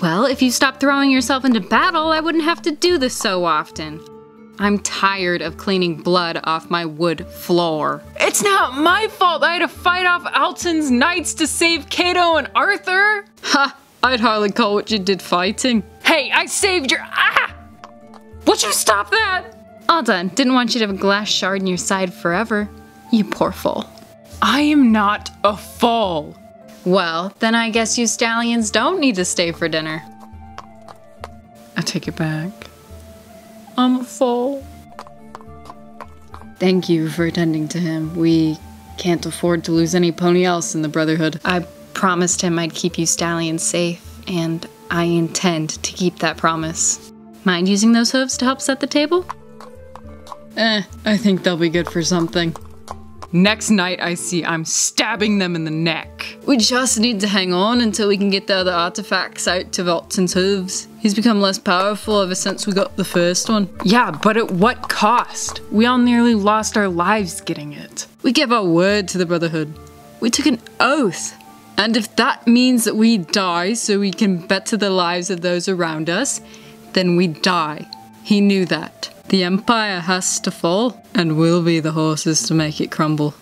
Well, if you stopped throwing yourself into battle, I wouldn't have to do this so often. I'm tired of cleaning blood off my wood floor. It's not my fault I had to fight off Alton's knights to save Cato and Arthur. Ha! I'd hardly call what you did fighting. Hey, I saved your- Ah! Would you stop that? All done. Didn't want you to have a glass shard in your side forever. You poor fool. I am not a fool. Well, then I guess you stallions don't need to stay for dinner. I take it back. I'm full. Thank you for attending to him. We can't afford to lose any pony else in the Brotherhood. I promised him I'd keep you stallions safe, and I intend to keep that promise. Mind using those hooves to help set the table? Eh, I think they'll be good for something. Next night I see I'm stabbing them in the neck. We just need to hang on until we can get the other artifacts out to Alton's hooves. He's become less powerful ever since we got the first one. Yeah, but at what cost? We all nearly lost our lives getting it. We gave our word to the Brotherhood. We took an oath. And if that means that we die so we can better the lives of those around us, then we die. He knew that. The Empire has to fall, and we'll be the horses to make it crumble.